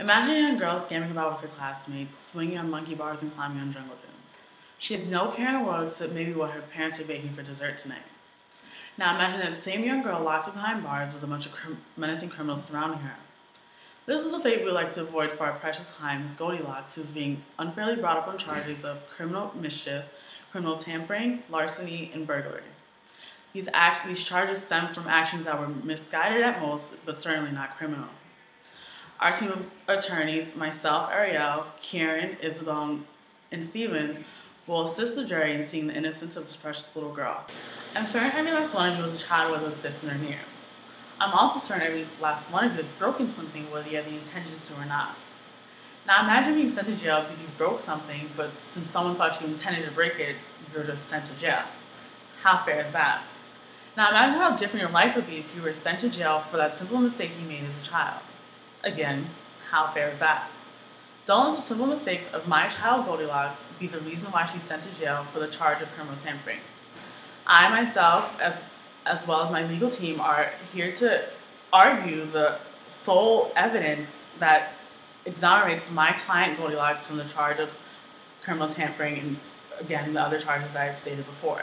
Imagine a young girl scamming about with her classmates, swinging on monkey bars and climbing on jungle gyms. She has no care in the world except maybe what her parents are baking for dessert tonight. Now imagine that same young girl locked behind bars with a bunch of cr- menacing criminals surrounding her. This is the fate we like to avoid for our precious client, Miss Goldilocks, who is being unfairly brought up on charges of criminal mischief, criminal tampering, larceny, and burglary. These, act- these charges stem from actions that were misguided at most, but certainly not criminal. Our team of attorneys, myself, Ariel, Karen, Isabel, and Stephen, will assist the jury in seeing the innocence of this precious little girl. I'm certain every last one of you was a child, whether it was distant or near. I'm also certain every last one of you has broken something, whether you had the intentions to or not. Now imagine being sent to jail because you broke something, but since someone thought you intended to break it, you're just sent to jail. How fair is that? Now imagine how different your life would be if you were sent to jail for that simple mistake you made as a child. Again, how fair is that? Don't the simple mistakes of my child Goldilocks be the reason why she's sent to jail for the charge of criminal tampering. I myself, as, as well as my legal team, are here to argue the sole evidence that exonerates my client Goldilocks from the charge of criminal tampering and, again, the other charges that I've stated before.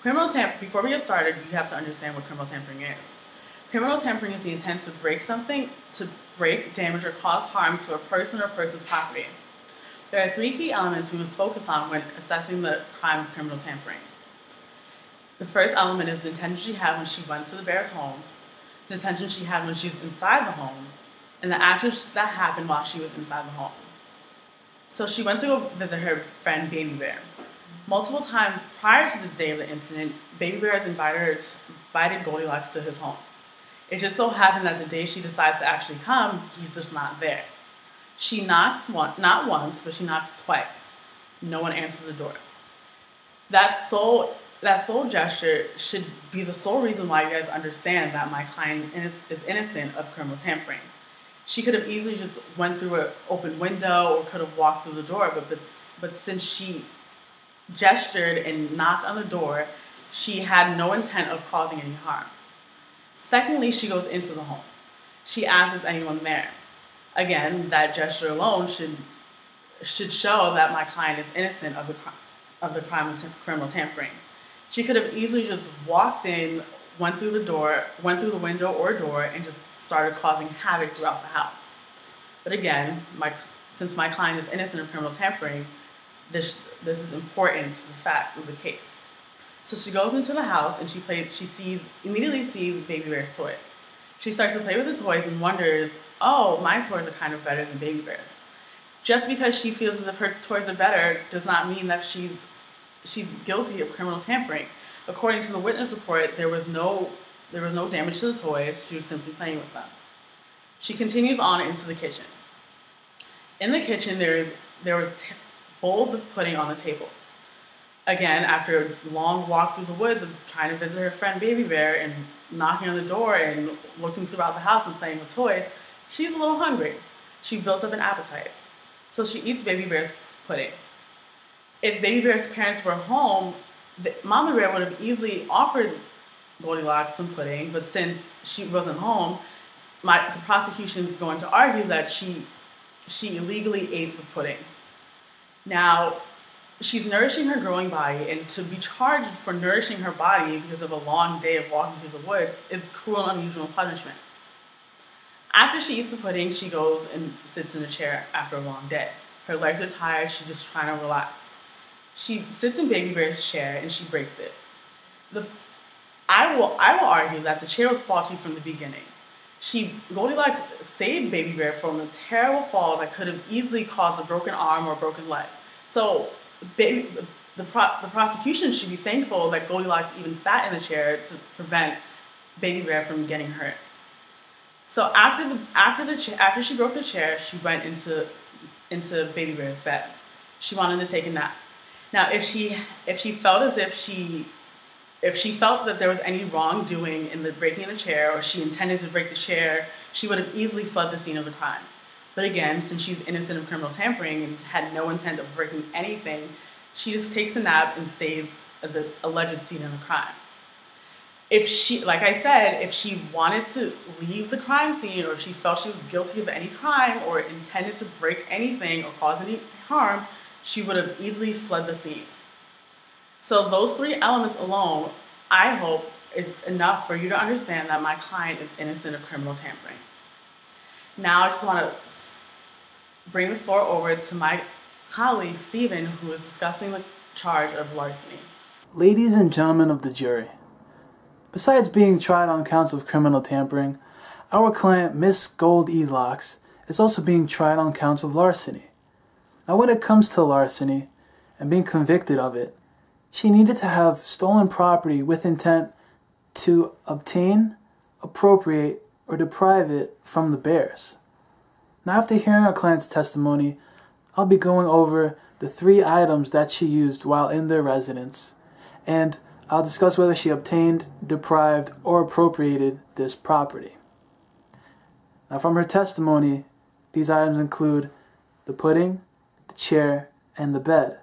Criminal tampering, before we get started, you have to understand what criminal tampering is. Criminal tampering is the intent to break something, to break, damage, or cause harm to a person or person's property. There are three key elements we must focus on when assessing the crime of criminal tampering. The first element is the intention she had when she went to the bear's home, the intention she had when she was inside the home, and the actions that happened while she was inside the home. So she went to go visit her friend Baby Bear. Multiple times prior to the day of the incident, Baby Bear has invited invited Goldilocks to his home. It just so happened that the day she decides to actually come, he's just not there. She knocks one, not once, but she knocks twice. No one answers the door. That sole, that sole gesture should be the sole reason why you guys understand that my client is, innocent of criminal tampering. She could have easily just went through an open window or could have walked through the door, but, but since she gestured and knocked on the door, she had no intent of causing any harm. Secondly, she goes into the home. She asks, is anyone there? Again, that gesture alone should, should show that my client is innocent of the, of the crime of criminal tampering. She could have easily just walked in, went through the door, went through the window or door, and just started causing havoc throughout the house. But again, my, since my client is innocent of criminal tampering, this, this is important to the facts of the case. So she goes into the house and she plays. She sees immediately sees Baby Bear's toys. She starts to play with the toys and wonders, "Oh, my toys are kind of better than Baby Bear's." Just because she feels as if her toys are better does not mean that she's she's guilty of criminal tampering. According to the witness report, there was no there was no damage to the toys. She was simply playing with them. She continues on into the kitchen. In the kitchen, there is there was bowls of pudding on the table again, after a long walk through the woods of trying to visit her friend Baby Bear and knocking on the door and looking throughout the house and playing with toys, she's a little hungry. She built up an appetite. So she eats Baby Bear's pudding. If Baby Bear's parents were home, Mama Bear would have easily offered Goldilocks some pudding, but since she wasn't home, my, the prosecution is going to argue that she, she illegally ate the pudding. Now, she's nourishing her growing body, and to be charged for nourishing her body because of a long day of walking through the woods is cruel and unusual punishment. After she eats the pudding, she goes and sits in a chair after a long day. Her legs are tired, she's just trying to relax. She sits in Baby Bear's chair and she breaks it. The, I will I will argue that the chair was faulty from the beginning. She Goldilocks saved Baby Bear from a terrible fall that could have easily caused a broken arm or a broken leg. So baby, the, pro, the prosecution should be thankful that Goldilocks even sat in the chair to prevent Baby Bear from getting hurt. So after the after the after she broke the chair, she went into into Baby Bear's bed. She wanted to take a nap. Now, if she if she felt as if she if she felt that there was any wrongdoing in the breaking of the chair or she intended to break the chair, she would have easily fled the scene of the crime. But again, since she's innocent of criminal tampering and had no intent of breaking anything, she just takes a nap and stays at the alleged scene of the crime. if she, like I said, if she wanted to leave the crime scene or if she felt she was guilty of any crime or intended to break anything or cause any harm, she would have easily fled the scene. So those three elements alone, I hope, is enough for you to understand that my client is innocent of criminal tampering. Now I just want to bring the floor over to my colleague, Stephen, who is discussing the charge of larceny. Ladies and gentlemen of the jury, besides being tried on counts of criminal tampering, our client, Miss Gold E. Locks, is also being tried on counts of larceny. Now, when it comes to larceny and being convicted of it, she needed to have stolen property with intent to obtain, appropriate, or deprive it from the bears. Now, after hearing our client's testimony, I'll be going over the three items that she used while in their residence, and I'll discuss whether she obtained, deprived, or appropriated this property. Now, from her testimony, these items include the pudding, the chair, and the bed,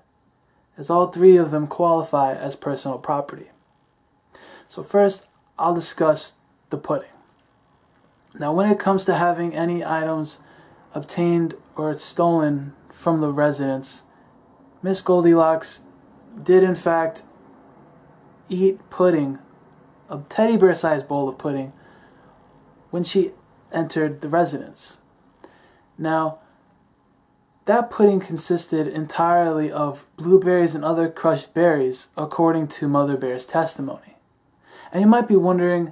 as all three of them qualify as personal property. So, first, I'll discuss the pudding. Now, when it comes to having any items obtained or stolen from the residence, Miss Goldilocks did in fact eat pudding, a teddy bear sized bowl of pudding, when she entered the residence. Now, that pudding consisted entirely of blueberries and other crushed berries, according to Mother Bear's testimony. And you might be wondering,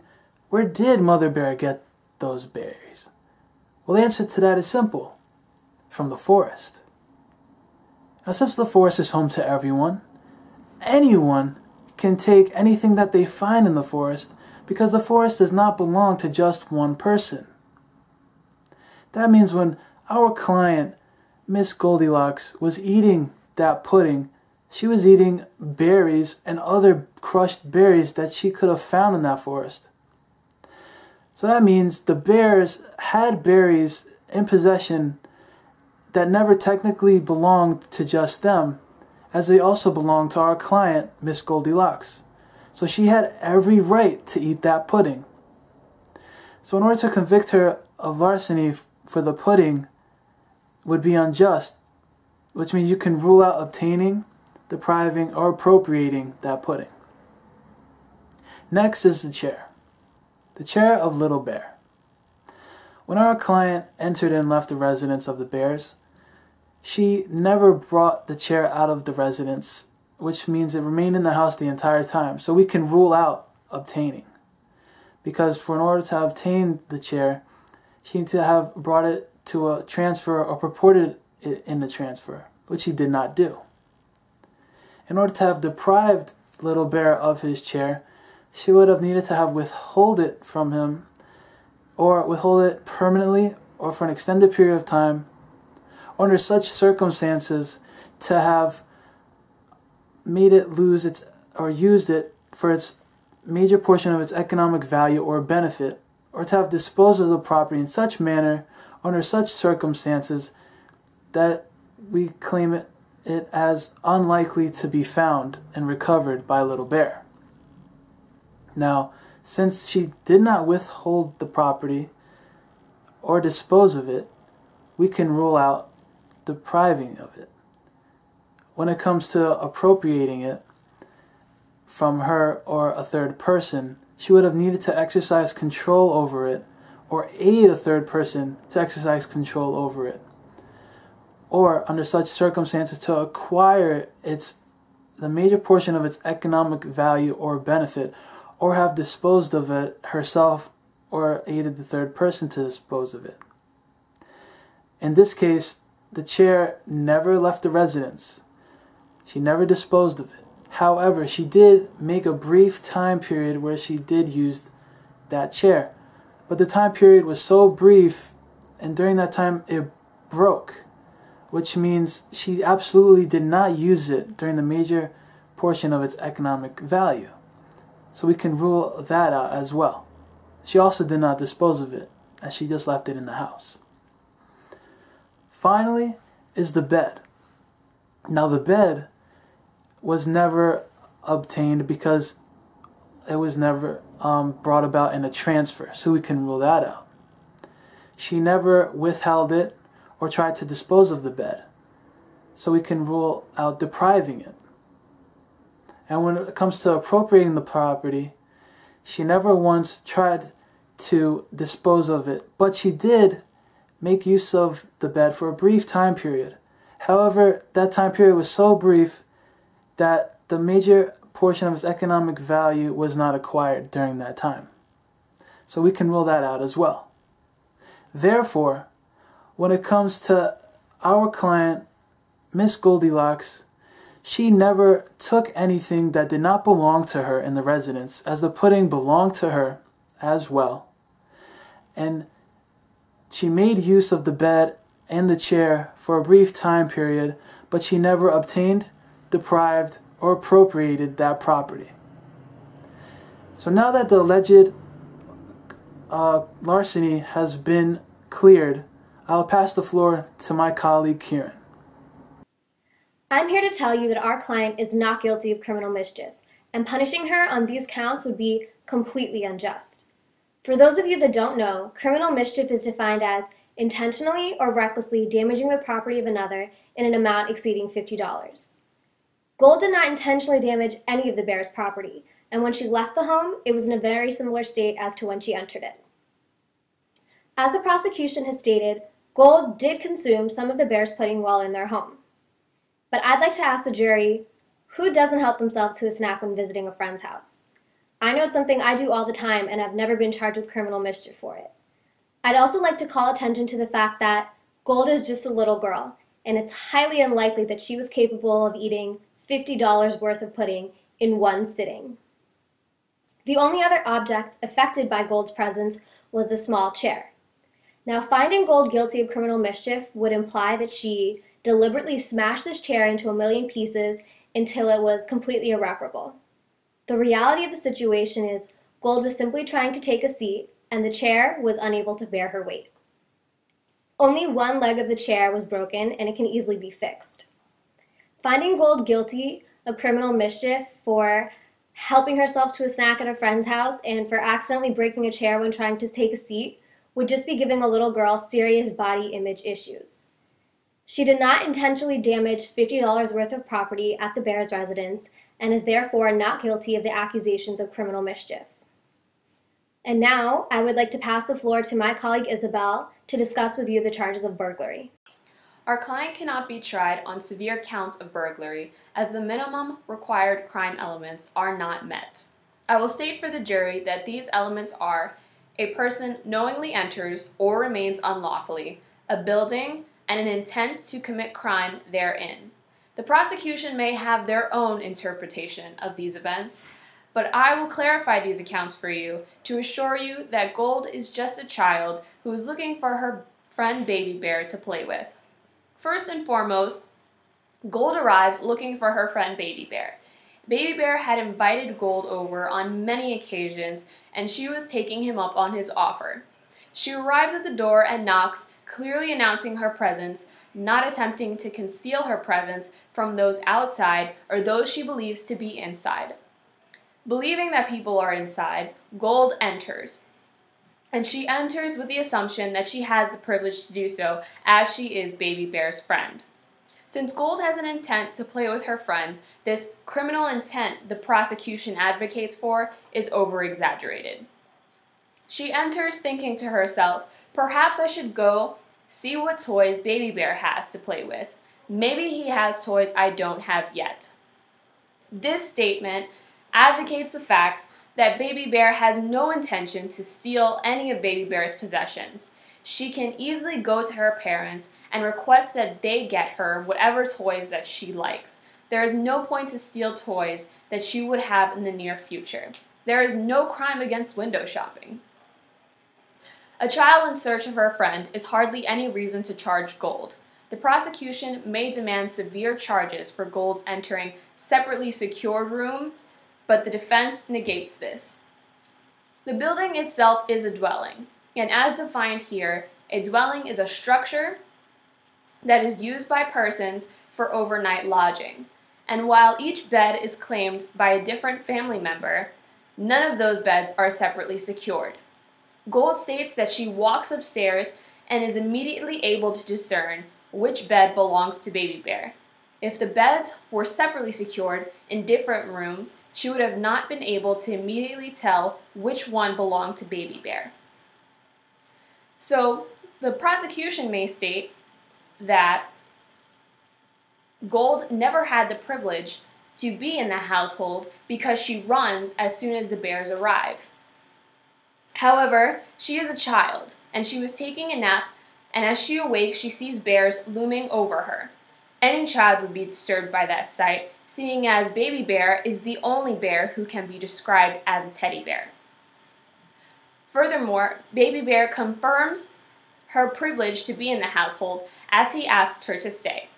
where did Mother Bear get those berries? Well, the answer to that is simple from the forest. Now, since the forest is home to everyone, anyone can take anything that they find in the forest because the forest does not belong to just one person. That means when our client, Miss Goldilocks, was eating that pudding, she was eating berries and other crushed berries that she could have found in that forest. So that means the bears had berries in possession that never technically belonged to just them, as they also belonged to our client, Miss Goldilocks. So she had every right to eat that pudding. So in order to convict her of larceny for the pudding would be unjust, which means you can rule out obtaining, depriving, or appropriating that pudding. Next is the chair. The chair of Little Bear. When our client entered and left the residence of the Bears, she never brought the chair out of the residence, which means it remained in the house the entire time. So we can rule out obtaining. Because for in order to obtain the chair, she needed to have brought it to a transfer or purported it in the transfer, which he did not do. In order to have deprived Little Bear of his chair, she would have needed to have withhold it from him or withhold it permanently or for an extended period of time under such circumstances to have made it lose its or used it for its major portion of its economic value or benefit, or to have disposed of the property in such manner under such circumstances that we claim it, it as unlikely to be found and recovered by Little Bear. Now, since she did not withhold the property or dispose of it, we can rule out depriving of it. When it comes to appropriating it from her or a third person, she would have needed to exercise control over it or aid a third person to exercise control over it. Or, under such circumstances, to acquire its the major portion of its economic value or benefit, or have disposed of it herself or aided the third person to dispose of it. In this case, the chair never left the residence. She never disposed of it. However, she did make a brief time period where she did use that chair. But the time period was so brief, and during that time it broke, which means she absolutely did not use it during the major portion of its economic value. So we can rule that out as well. She also did not dispose of it, as she just left it in the house. Finally, is the bed. Now, the bed was never obtained because it was never um, brought about in a transfer, so we can rule that out. She never withheld it or tried to dispose of the bed, so we can rule out depriving it. And when it comes to appropriating the property, she never once tried to dispose of it, but she did make use of the bed for a brief time period. However, that time period was so brief that the major portion of its economic value was not acquired during that time. So we can rule that out as well. Therefore, when it comes to our client, Miss Goldilocks, she never took anything that did not belong to her in the residence, as the pudding belonged to her as well. And she made use of the bed and the chair for a brief time period, but she never obtained, deprived, or appropriated that property. So now that the alleged uh, larceny has been cleared, I'll pass the floor to my colleague Kieran. I'm here to tell you that our client is not guilty of criminal mischief, and punishing her on these counts would be completely unjust. For those of you that don't know, criminal mischief is defined as intentionally or recklessly damaging the property of another in an amount exceeding $50. Gold did not intentionally damage any of the bear's property, and when she left the home, it was in a very similar state as to when she entered it. As the prosecution has stated, Gold did consume some of the bear's pudding while in their home. But I'd like to ask the jury, who doesn't help themselves to a snack when visiting a friend's house? I know it's something I do all the time, and I've never been charged with criminal mischief for it. I'd also like to call attention to the fact that Gold is just a little girl, and it's highly unlikely that she was capable of eating $50 worth of pudding in one sitting. The only other object affected by Gold's presence was a small chair. Now, finding Gold guilty of criminal mischief would imply that she deliberately smashed this chair into a million pieces until it was completely irreparable. The reality of the situation is Gold was simply trying to take a seat, and the chair was unable to bear her weight. Only one leg of the chair was broken, and it can easily be fixed. Finding Gold guilty of criminal mischief for helping herself to a snack at a friend's house and for accidentally breaking a chair when trying to take a seat would just be giving a little girl serious body image issues. She did not intentionally damage $50 worth of property at the Bears residence and is therefore not guilty of the accusations of criminal mischief. And now I would like to pass the floor to my colleague Isabel to discuss with you the charges of burglary. Our client cannot be tried on severe counts of burglary as the minimum required crime elements are not met. I will state for the jury that these elements are a person knowingly enters or remains unlawfully a building and an intent to commit crime therein. The prosecution may have their own interpretation of these events, but I will clarify these accounts for you to assure you that Gold is just a child who is looking for her friend Baby Bear to play with. First and foremost, Gold arrives looking for her friend Baby Bear. Baby Bear had invited Gold over on many occasions, and she was taking him up on his offer. She arrives at the door and knocks, clearly announcing her presence, not attempting to conceal her presence from those outside or those she believes to be inside. Believing that people are inside, Gold enters and she enters with the assumption that she has the privilege to do so, as she is Baby Bear's friend. Since Gold has an intent to play with her friend, this criminal intent the prosecution advocates for is over exaggerated. She enters thinking to herself, perhaps I should go see what toys Baby Bear has to play with. Maybe he has toys I don't have yet. This statement advocates the fact that Baby Bear has no intention to steal any of Baby Bear's possessions. She can easily go to her parents and request that they get her whatever toys that she likes. There is no point to steal toys that she would have in the near future. There is no crime against window shopping. A child in search of her friend is hardly any reason to charge Gold. The prosecution may demand severe charges for Gold's entering separately secured rooms but the defense negates this. The building itself is a dwelling, and as defined here, a dwelling is a structure that is used by persons for overnight lodging. And while each bed is claimed by a different family member, None of those beds are separately secured. Gold states that she walks upstairs and is immediately able to discern which bed belongs to Baby Bear. If the beds were separately secured in different rooms, she would have not been able to immediately tell which one belonged to Baby Bear. So, the prosecution may state that Gold never had the privilege to be in the household because she runs as soon as the bears arrive. However, she is a child, and she was taking a nap, and as she awakes, she sees bears looming over her. Any child would be disturbed by that sight, seeing as Baby Bear is the only bear who can be described as a teddy bear. Furthermore, Baby Bear confirms her privilege to be in the household as he asks her to stay.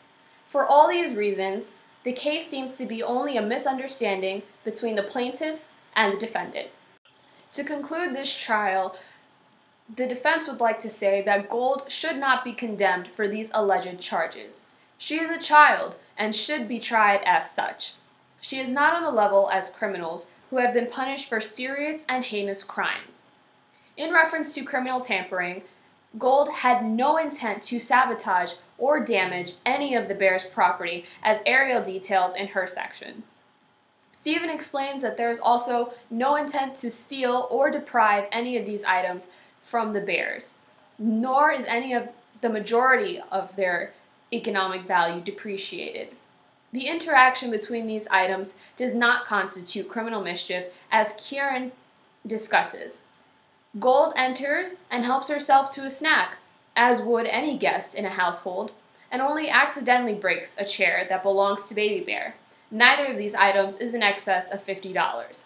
For all these reasons, the case seems to be only a misunderstanding between the plaintiffs and the defendant. To conclude this trial, the defense would like to say that Gold should not be condemned for these alleged charges. She is a child and should be tried as such. She is not on the level as criminals who have been punished for serious and heinous crimes. In reference to criminal tampering, Gold had no intent to sabotage or damage any of the bear's property, as Ariel details in her section. Stephen explains that there is also no intent to steal or deprive any of these items from the bears, nor is any of the majority of their economic value depreciated. The interaction between these items does not constitute criminal mischief, as Kieran discusses. Gold enters and helps herself to a snack, as would any guest in a household, and only accidentally breaks a chair that belongs to Baby Bear. Neither of these items is in excess of $50.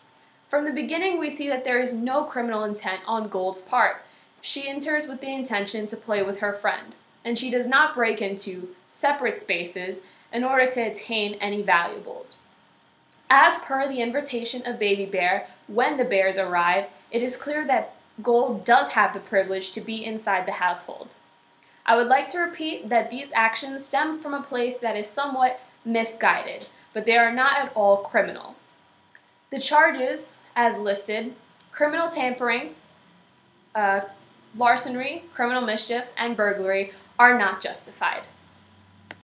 From the beginning, we see that there is no criminal intent on Gold's part. She enters with the intention to play with her friend, and she does not break into separate spaces in order to attain any valuables. As per the invitation of Baby Bear, when the bears arrive, it is clear that Gold does have the privilege to be inside the household. I would like to repeat that these actions stem from a place that is somewhat misguided, but they are not at all criminal. The charges, as listed, criminal tampering, uh, larceny, criminal mischief, and burglary, are not justified.